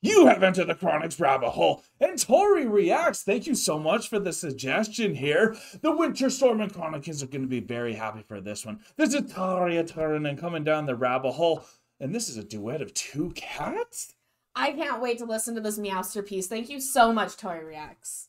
You have entered the Cronics rabbit hole. And Tori reacts. Thank you so much for the suggestion here. The Winter Storm and Chronicles are going to be very happy for this one. This is Tarja Turunen coming down the rabbit hole. And this is a duet of two cats? I can't wait to listen to this Meowster piece. Thank you so much, Tori Reacts.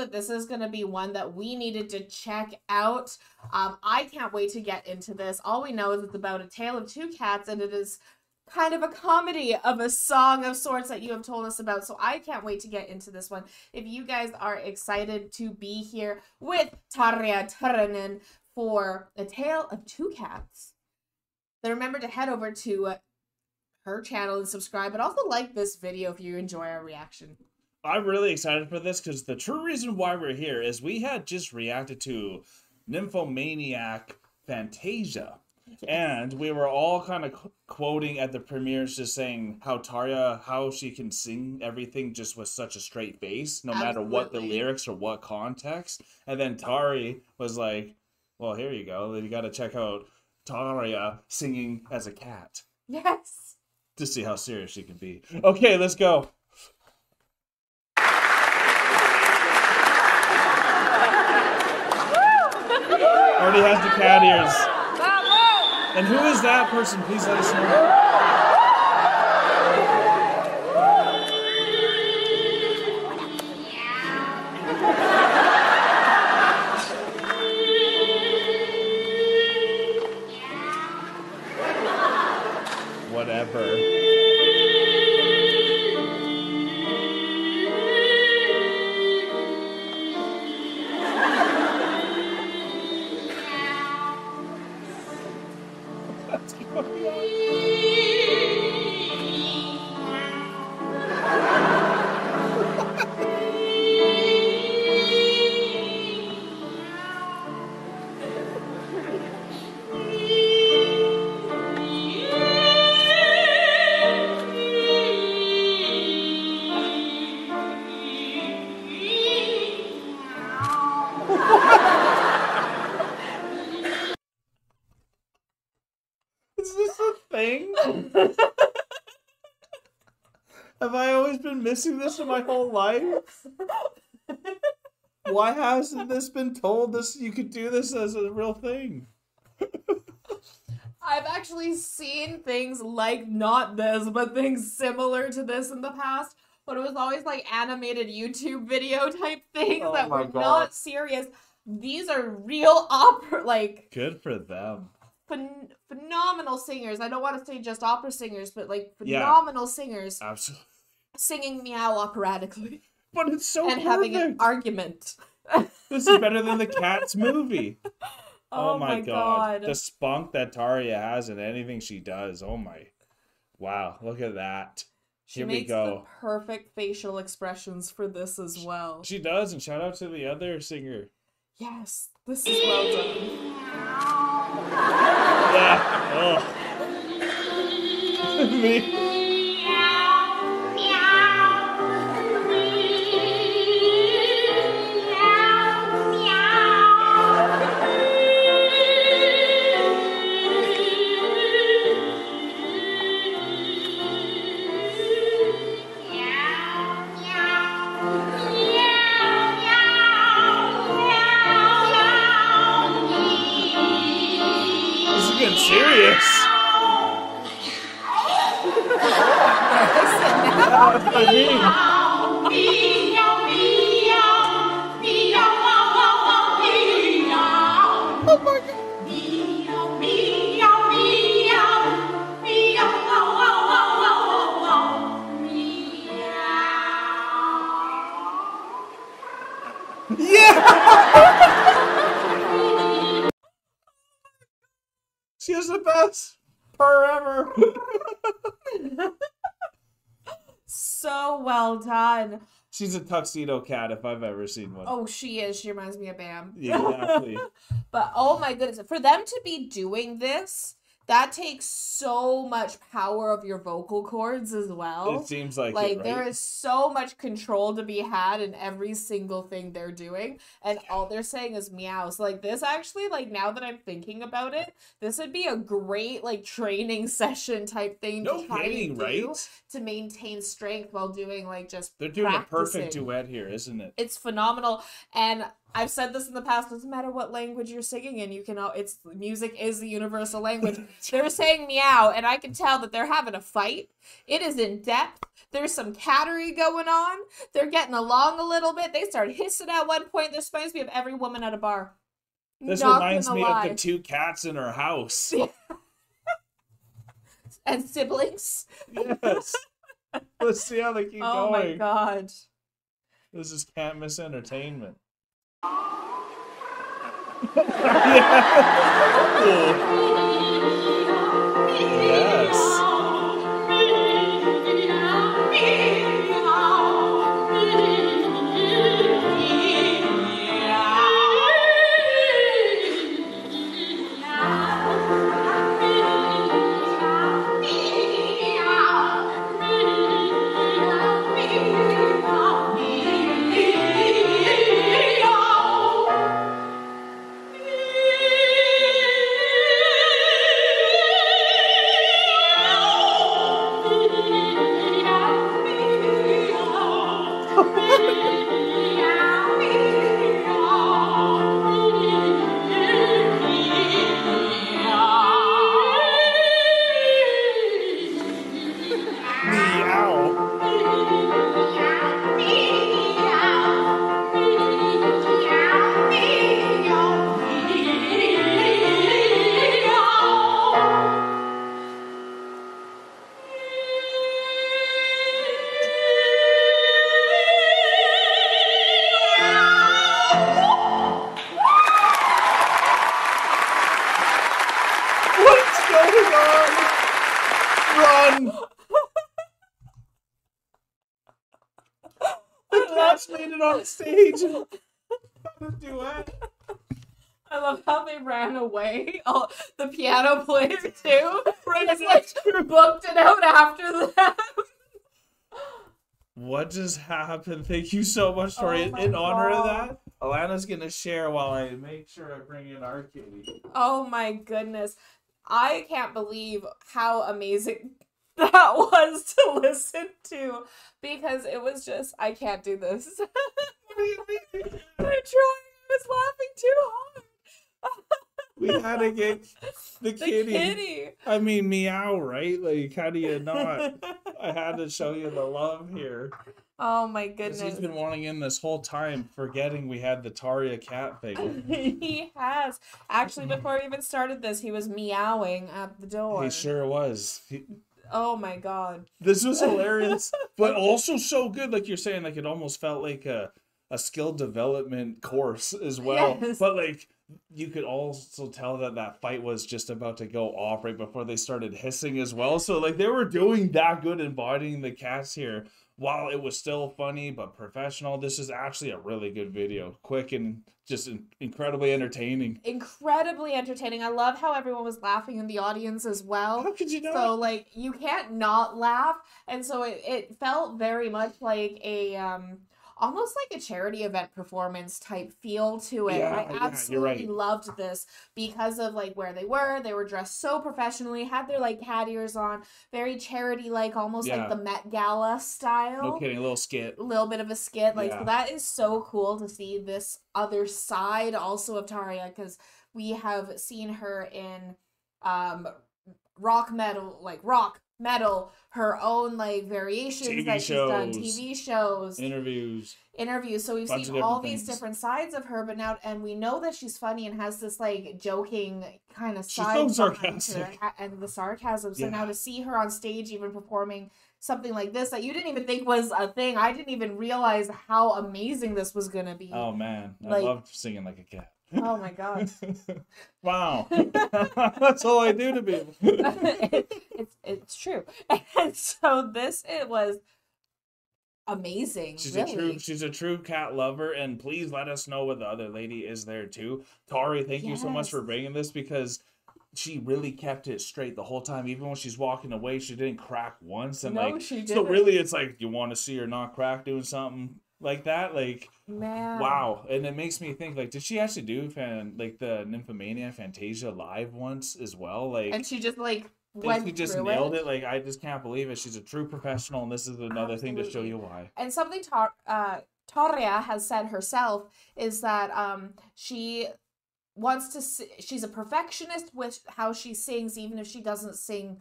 That this is going to be one that we needed to check out. Um, I can't wait to get into this. All we know is it's about a tale of two cats, and it is kind of a comedy of a song of sorts that you have told us about. So I can't wait to get into this one. If you guys are excited to be here with Tarja Turunen for a tale of two cats, then remember to head over to her channel and subscribe, but also like this video if you enjoy our reaction. I'm really excited for this because the true reason why we're here is we had just reacted to Nymphomaniac Fantasia. And we were all kind of qu- quoting at the premieres, just saying how Tarja, how she can sing everything just with such a straight face, no matter what the lyrics or what context. And then Tari was like, well, here you go. You got to check out Tarja singing as a cat Yes. to see how serious she can be. Okay, let's go. Already has the cat ears. And who is that person? Please let us know. Missing this in my whole life? Why hasn't this been told this you could do this as a real thing? I've actually seen things like not this, but things similar to this in the past. But it was always like animated YouTube video type things Oh that were God. not serious. These are real opera, like Good for them. phen- phenomenal singers. I don't want to say just opera singers, but like Yeah. phenomenal singers Absolutely. Singing meow operatically But it's so and having an argument. This is better than the Cats movie. Oh, oh my god. The spunk that Tarja has in anything she does. Oh my. Wow, look at that. She Here we go. the perfect facial expressions for this as well. She does, and shout out to the other singer. Yes, this is well done. Yeah. Oh. Me. Yeah. she is the best purr ever. So well done. She's a tuxedo cat if I've ever seen one. Oh, she is. She reminds me of Bam. Yeah, exactly. but oh my goodness, for them to be doing this, that takes so much power of your vocal cords as well. It seems like, like it, right? there is so much control to be had in every single thing they're doing and all they're saying is meow so like this actually like now that i'm thinking about it this would be a great like training session type thing no to try kidding, do right? to maintain strength while doing like just They're doing a perfect duet here, isn't it? it's phenomenal and i've said this in the past doesn't matter what language you're singing in you can all it's music is the universal language. They're saying meow and i can tell that they're having a fight. It is in depth. There's some cattery going on. They're getting along a little bit. They start hissing at one point. This reminds me of every woman at a bar. This Not reminds me lie. of the two cats in her house. and siblings. Yes. Let's see how they keep going. oh my god. This is can't miss entertainment. yes. Run! The on stage. A duet. I love how they ran away. Oh, the piano player too. Right It's like booked it out after that. What just happened? Thank you so much, Tori. Oh in honor of that, Alana's gonna share while I make sure I bring in our kitty. Oh my goodness. I can't believe how amazing that was to listen to because it was just I can't do this. What do you mean? I'm trying. I was laughing too hard. We had to get the The kitty. kitty. I mean, meow, right? Like, how do you not? I had to show you the love here. oh my goodness. he's been wanting in this whole time, forgetting we had the Tarja cat thing. he has. Actually, before we even started this, he was meowing at the door. He sure was. He- Oh my god. this was hilarious, but also so good. Like you're saying, like it almost felt like a a skill development course as well. Yes. But like you could also tell that that fight was just about to go off right before they started hissing as well. So like they were doing that good embodying the cats here. While it was still funny but professional, this is actually a really good video. Quick and just in- incredibly entertaining. Incredibly entertaining. I love how everyone was laughing in the audience as well. How could you not? So like you can't not laugh. And so it, it felt very much like a um almost like a charity event performance type feel to it. Yeah, I yeah, absolutely right. loved this because of like where they were. They were dressed so professionally, had their like cat ears on, very charity like, almost Yeah. like the Met Gala style. no kidding, a little skit. a little bit of a skit. Like Yeah. so that is so cool to see this other side also of Tarja because we have seen her in um rock metal like rock metal her own like variations TV that she's done shows. TV shows Interviews. interviews so we've seen all these things. different sides of her but now and we know that she's funny and has this like joking kind of She's side so behind her, sarcastic. and the sarcasm so now to see her on stage even performing something like this that you didn't even think was a thing i didn't even realize how amazing this was gonna be Oh man, I Like- love singing like a cat. Oh my god wow, that's all I do to people. it's it's true and so this it was amazing She's really a true, she's a true cat lover, and please let us know what the other lady is there too. Tari, thank you so much for bringing this because she really kept it straight the whole time. Even when she's walking away, she didn't crack once. And No, like, she so really, it's like you want to see her not crack doing something like that. Like, Man. wow. And it makes me think, like, did she actually do fan like the Nymphomania Fantasia live once as well? Like, And she just like went she just nailed it. Like, I just can't believe it. She's a true professional, and this is another thing to show you why. And something Tar- uh, Toria has said herself is that um, she wants to. Si- she's a perfectionist with how she sings, even if she doesn't sing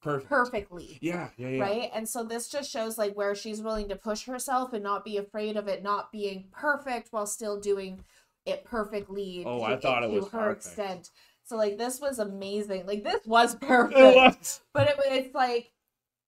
Perfect. perfectly. Yeah, yeah, yeah. Right. And so this just shows like where she's willing to push herself and not be afraid of it not being perfect while still doing it perfectly. Oh, to- I thought it to was her perfect. extent. So like this was amazing. Like this was perfect. It was. But it, it's like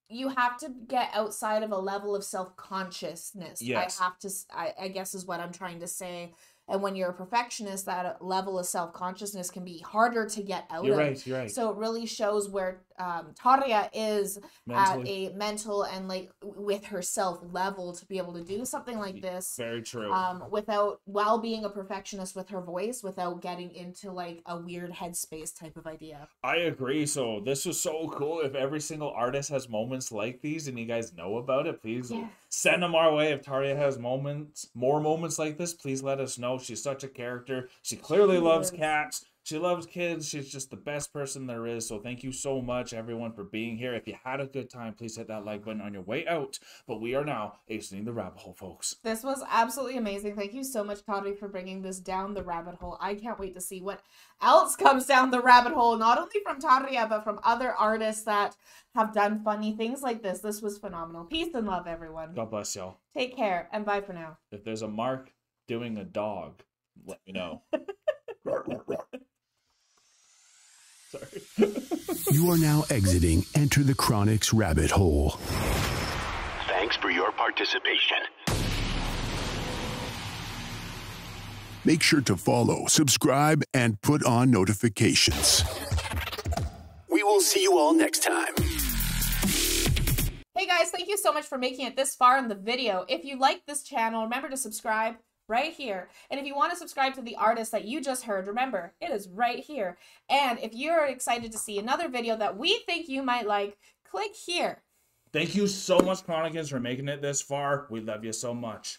you have to get outside of a level of self consciousness. Yes. I have to. I, I guess is what I'm trying to say. And when you're a perfectionist, that level of self consciousness can be harder to get out You're of. right. You're right. So it really shows where um, Tarja is Mentally. at a mental and like with herself level to be able to do something like this Very true. um without while being a perfectionist with her voice without getting into like a weird headspace type of idea I agree. So this was so cool. If every single artist has moments like these and you guys know about it, please Yeah. send them our way. If Tarja has moments, more moments like this, please let us know. She's such a character. She clearly She loves is. cats. She loves kids. She's just the best person there is. So thank you so much, everyone, for being here. If you had a good time, please hit that like button on your way out. But we are now hastening the rabbit hole, folks. this was absolutely amazing thank you so much Toddy for bringing this down the rabbit hole I can't wait to see what else comes down the rabbit hole not only from Tarja but from other artists that have done funny things like this this was phenomenal peace and love everyone God bless y'all. take care and bye for now If there's a mark doing a dog, let me know. Sorry. You are now exiting Enter the Cronics rabbit hole. Thanks for your participation. Make sure to follow, subscribe, and put on notifications. We will see you all next time. Hey guys, thank you so much for making it this far in the video. If you like this channel, remember to subscribe right here. And if you want to subscribe to the artist that you just heard, remember, it is right here. And if you're excited to see another video that we think you might like, click here. Thank you so much, Chronicles, for making it this far. We love you so much.